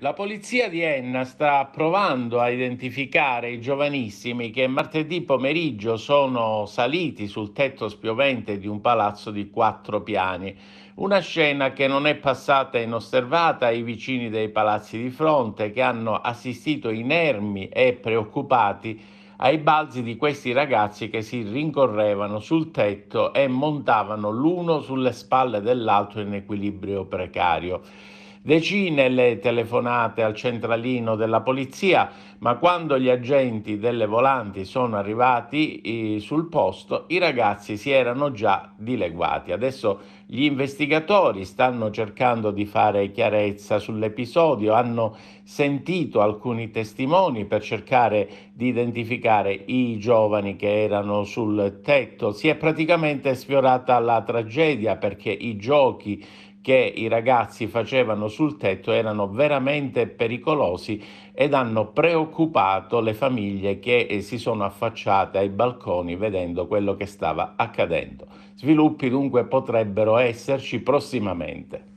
La polizia di Enna sta provando a identificare i giovanissimi che martedì pomeriggio sono saliti sul tetto spiovente di un palazzo di quattro piani. Una scena che non è passata inosservata ai vicini dei palazzi di fronte che hanno assistito inermi e preoccupati ai balzi di questi ragazzi che si rincorrevano sul tetto e montavano l'uno sulle spalle dell'altro in equilibrio precario. Decine le telefonate al centralino della polizia, ma quando gli agenti delle volanti sono arrivati sul posto, i ragazzi si erano già dileguati. Adesso gli investigatori stanno cercando di fare chiarezza sull'episodio, hanno sentito alcuni testimoni per cercare di identificare i giovani che erano sul tetto. Si è praticamente sfiorata la tragedia perché i giochi che i ragazzi facevano sul tetto erano veramente pericolosi ed hanno preoccupato le famiglie che eh, si sono affacciate ai balconi vedendo quello che stava accadendo. Sviluppi dunque potrebbero esserci prossimamente.